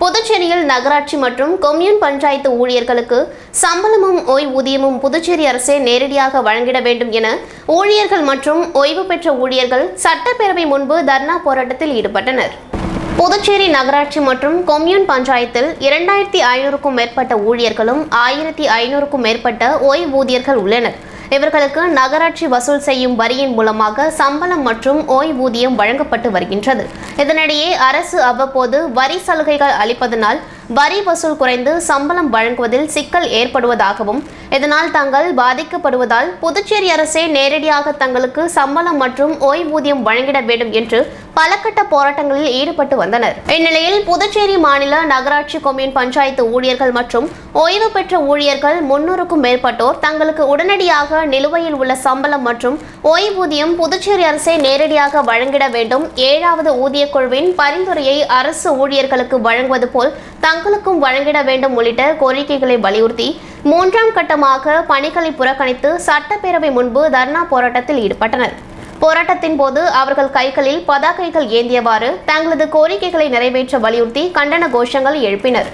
புதுச்சேரியில் நகராட்சி மற்றும் கொம்யூன் பஞ்சாயத்து ஊழியர்களுக்கு சம்பளமும் ஓய்வூதியமும் புதுச்சேரி அரசே நேரடியாக வழங்கிட வேண்டும் என ஊழியர்கள் மற்றும் ஓய்வு பெற்ற ஊழியர்கள் சட்டப்பேரவை முன்பு தர்ணா போராட்டத்தில் ஈடுபட்டனர். புதுச்சேரி நகராட்சி மற்றும் கொம்யூன் பஞ்சாயத்தில் இரண்டாயிரத்தி ஐநூறுக்கும் மேற்பட்ட ஊழியர்களும் ஆயிரத்தி ஐநூறுக்கும் மேற்பட்ட ஓய்வூதியர்கள் உள்ளனர். இவர்களுக்கு நகராட்சி வசூல் செய்யும் வரியின் மூலமாக சம்பளம் மற்றும் ஓய்வூதியம் வழங்கப்பட்டு வருகின்றது. இதனிடையே அரசு அவ்வப்போது வரி சலுகைகள் அளிப்பதனால் வரி வசூல் குறைந்து சம்பளம் வழங்குவதில் சிக்கல் ஏற்படுவதாகவும் இதனால் தாங்கள் பாதிக்கப்படுவதால் புதுச்சேரி அரசே நேரடியாக தங்களுக்கு சம்பளம் மற்றும் ஓய்வூதியம் வழங்கிட வேண்டும் என்று பல கட்ட போராட்டங்களில் ஈடுபட்டு வந்தனர். இந்நிலையில் புதுச்சேரி மாநில நகராட்சி கொம்யூன் பஞ்சாயத்து ஊழியர்கள் மற்றும் ஓய்வு பெற்ற ஊழியர்கள் முன்னூறுக்கும் மேற்பட்டோர் தங்களுக்கு உடனடியாக நிலுவையில் உள்ள சம்பளம் மற்றும் ஓய்வூதியம் புதுச்சேரி அரசே நேரடியாக வழங்கிட வேண்டும். ஏழாவது ஊதிய குழுவின் பரிந்துரையை அரசு ஊழியர்களுக்கு வழங்குவது போல் தங்களுக்கும் வழங்கிட வேண்டும் உள்ளிட்ட கோரிக்கைகளை வலியுறுத்தி மூன்றாம் கட்டமாக பணிகளை புறக்கணித்து சட்டப்பேரவை முன்பு தர்ணா போராட்டத்தில் ஈடுபட்டனர். போராட்டத்தின் போது அவர்கள் கைகளில் பதாகைகள் ஏந்தியவாறு தங்களது கோரிக்கைகளை நிறைவேற்ற வலியுறுத்தி கண்டன கோஷங்கள் எழுப்பினர்.